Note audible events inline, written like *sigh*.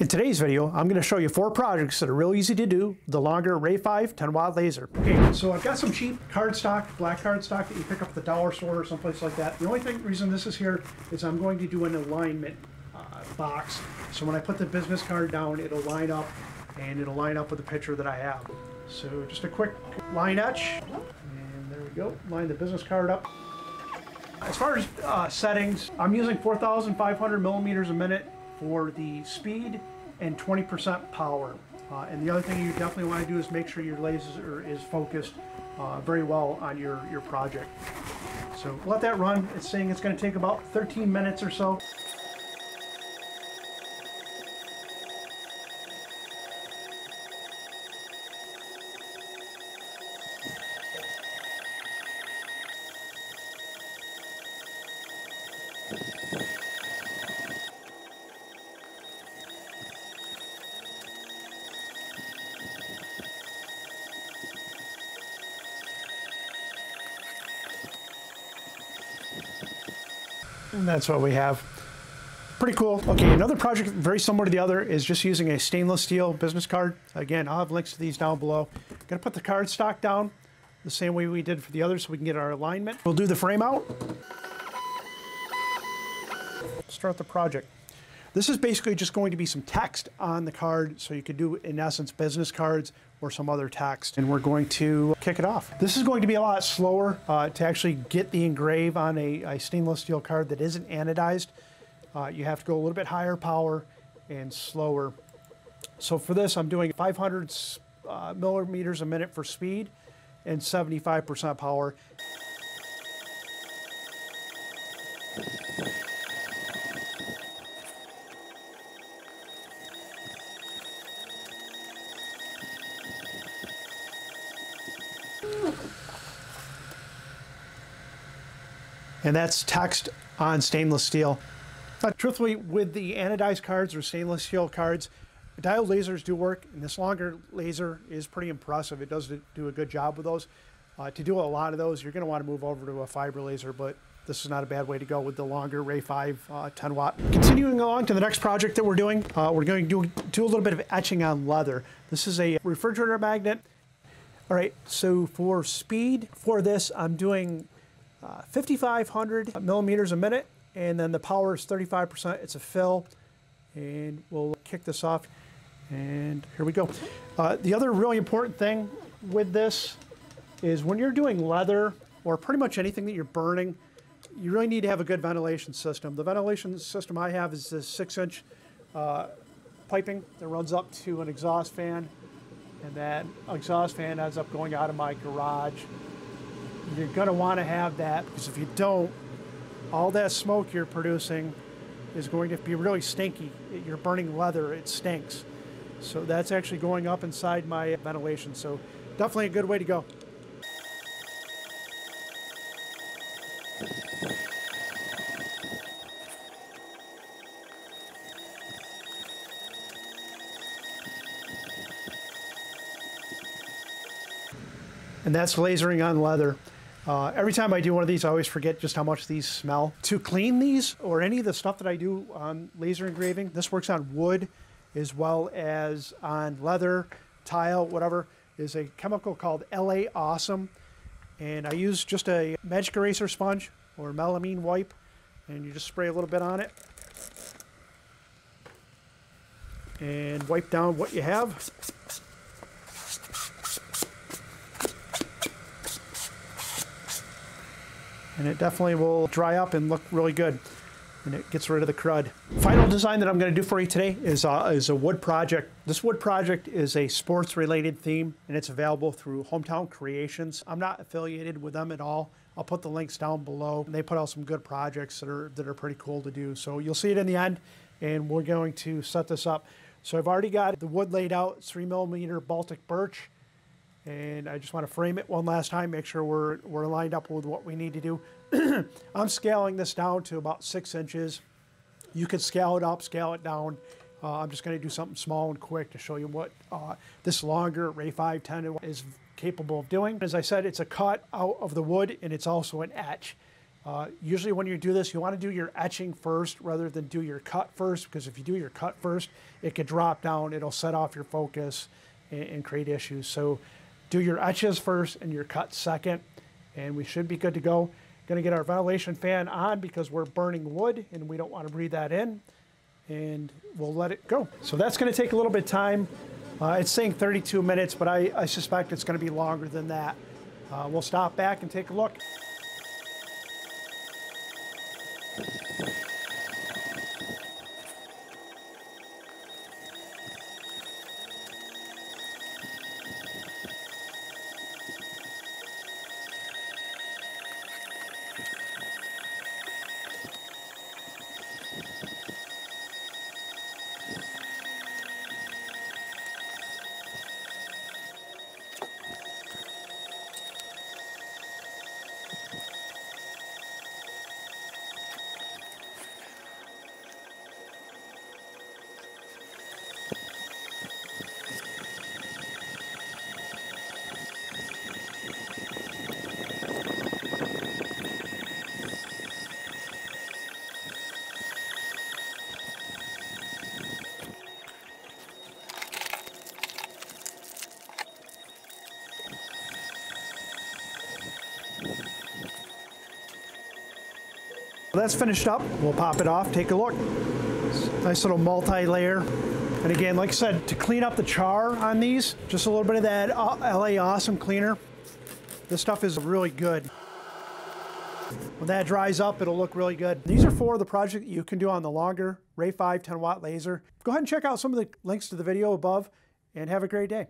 In today's video, I'm going to show you four projects that are real easy to do the longer Ray 5 10 watt laser. Okay, so I've got some cheap cardstock, black cardstock that you pick up at the dollar store or someplace like that. The only thing reason this is here is I'm going to do an alignment uh, box. So when I put the business card down, it'll line up and it'll line up with the picture that I have. So just a quick line etch, and there we go, line the business card up. As far as uh, settings, I'm using 4,500 millimeters a minute for the speed and 20% power. Uh, and the other thing you definitely want to do is make sure your laser is focused uh, very well on your, your project. So let that run. It's saying it's going to take about 13 minutes or so. And that's what we have. Pretty cool. Okay, another project very similar to the other is just using a stainless steel business card. Again, I'll have links to these down below. Gonna put the card stock down the same way we did for the other so we can get our alignment. We'll do the frame out. Start the project. This is basically just going to be some text on the card so you could do, in essence, business cards or some other text. And we're going to kick it off. This is going to be a lot slower uh, to actually get the engrave on a, a, stainless steel card that isn't anodized. Uh, you have to go a little bit higher power and slower. So for this, I'm doing 500 uh, millimeters a minute for speed and 75% power. And that's text on stainless steel. But truthfully, with the anodized cards or stainless steel cards, diode lasers do work, and this longer laser is pretty impressive. It does do a good job with those. Uh, to do a lot of those, you're going to want to move over to a fiber laser, but this is not a bad way to go with the longer Ray 5 uh, 10 watt. Continuing along to the next project that we're doing, uh, we're going to do, do a little bit of etching on leather. This is a refrigerator magnet. All right, so for speed for this, I'm doing uh, 5,500 millimeters a minute, and then the power is 35%. It's a fill, and we'll kick this off. And here we go. Uh, the other really important thing with this is when you're doing leather or pretty much anything that you're burning, you really need to have a good ventilation system. The ventilation system I have is this six inch uh, piping that runs up to an exhaust fan and that exhaust fan ends up going out of my garage you're going to want to have that because if you don't, all that smoke you're producing is going to be really stinky. You're burning leather, it stinks. So that's actually going up inside my ventilation. So definitely a good way to go. And that's lasering on leather. Uh, every time I do one of these, I always forget just how much these smell. To clean these, or any of the stuff that I do on laser engraving, this works on wood as well as on leather, tile, whatever, is a chemical called LA Awesome. And I use just a magic eraser sponge or melamine wipe, and you just spray a little bit on it. And wipe down what you have. And it definitely will dry up and look really good and it gets rid of the crud. Final design that I'm going to do for you today is, is a wood project. This wood project is a sports related theme and it's available through Hometown Creations. I'm not affiliated with them at all. I'll put the links down below. They put out some good projects that are, that are pretty cool to do. So you'll see it in the end and we're going to set this up. So I've already got the wood laid out, three millimeter Baltic birch and I just want to frame it one last time, make sure we're, we're lined up with what we need to do. *clears throat* I'm scaling this down to about six inches. You could scale it up, scale it down. Uh, I'm just going to do something small and quick to show you what uh, this longer Ray 5 10 is capable of doing. As I said, it's a cut out of the wood and it's also an etch. Uh, usually when you do this, you want to do your etching first rather than do your cut first, because if you do your cut first, it could drop down, it'll set off your focus and, and create issues. So do your etches first and your cut second, and we should be good to go. Gonna get our ventilation fan on because we're burning wood and we don't want to breathe that in. And we'll let it go. So that's gonna take a little bit of time. Uh, it's saying 32 minutes, but I, I suspect it's gonna be longer than that. Uh, we'll stop back and take a look. That's finished up. We'll pop it off, take a look. Nice little multi-layer. And again, like I said, to clean up the char on these, just a little bit of that LA Awesome cleaner. This stuff is really good. When that dries up, it'll look really good. These are four of the projects you can do on the longer Ray 5 10 watt laser. Go ahead and check out some of the links to the video above and have a great day.